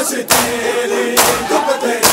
aşk deli kapatayım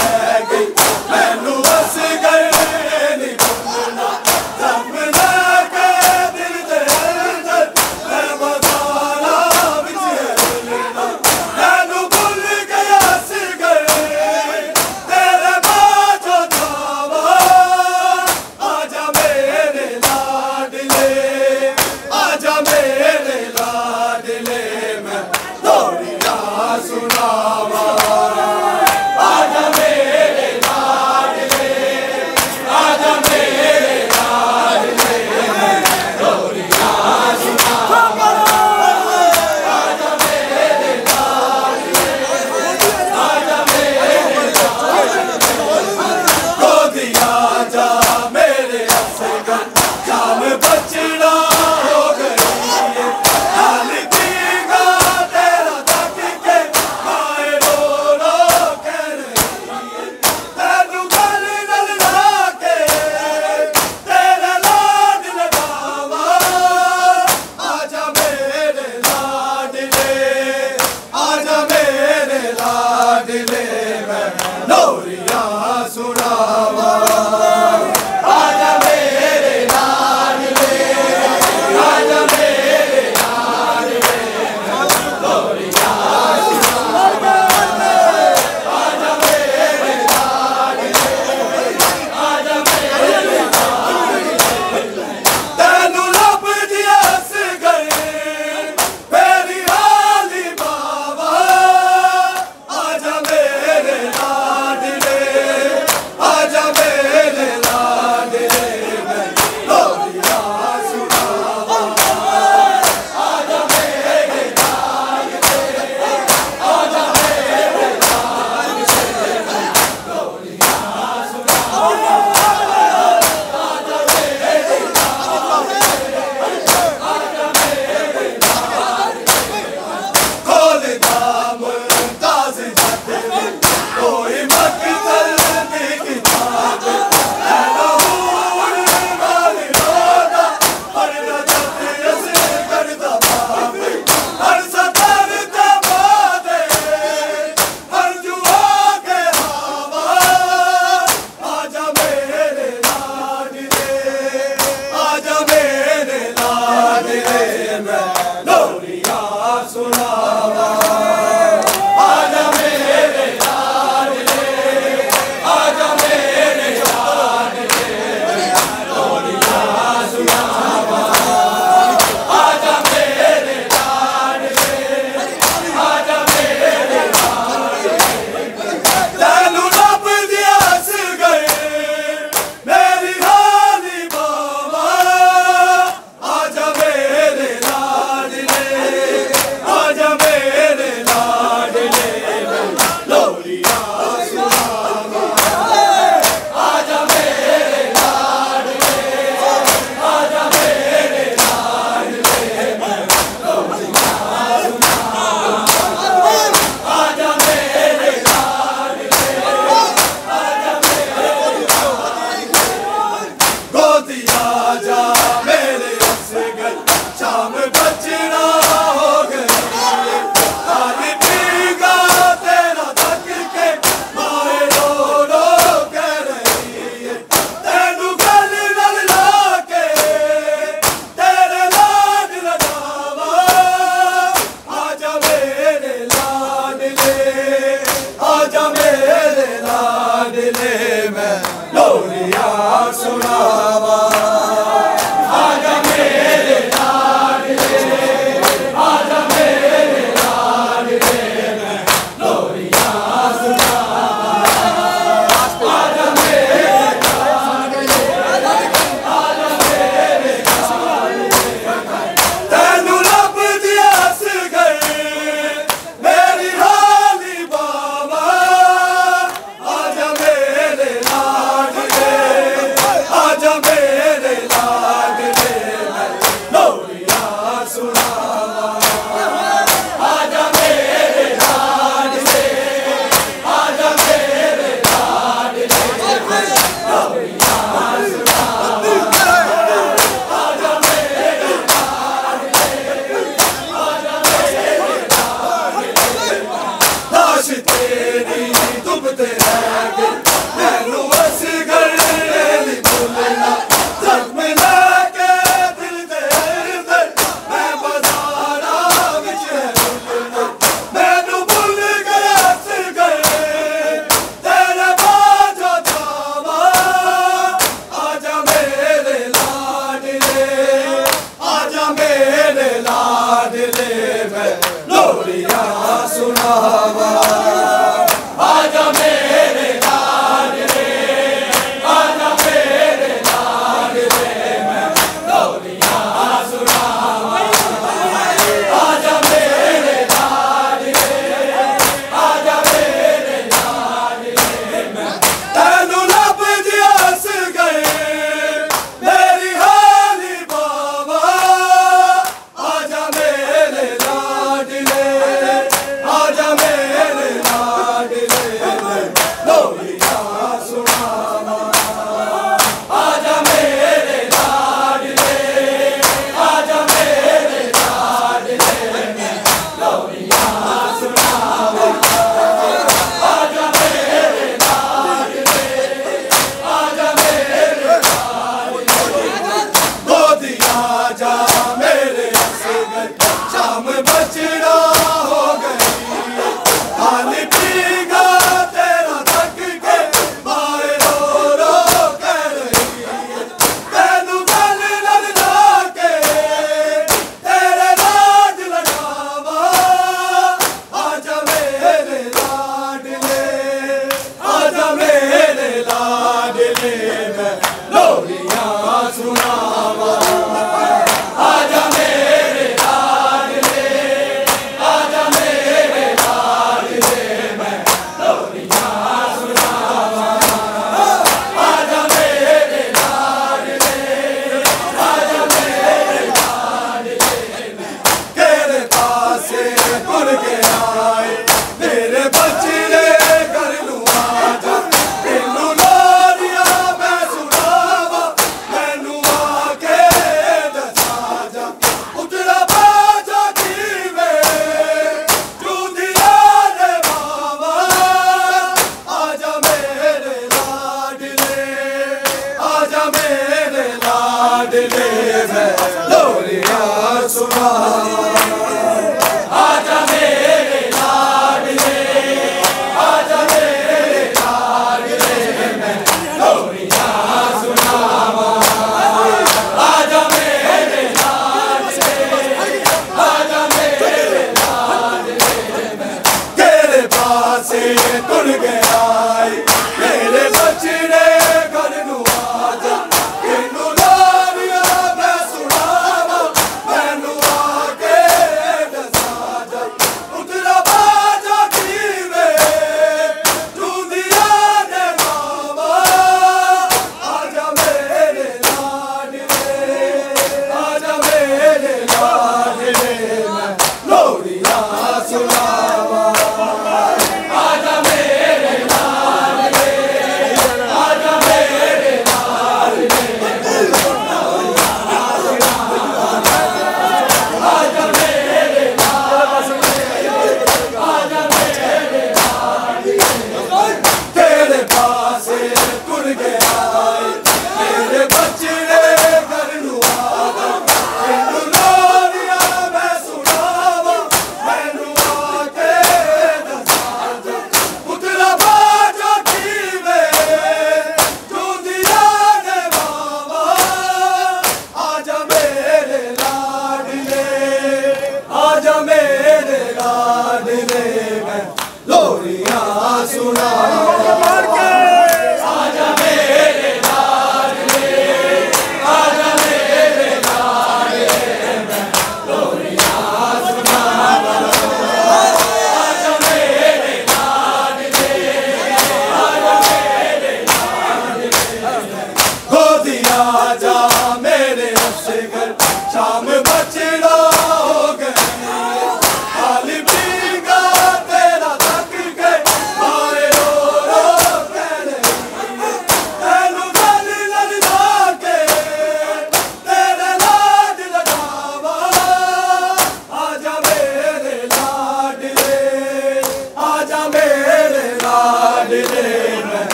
मेरे लाडले आजा मेरे लाडले